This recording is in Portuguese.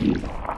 Bye.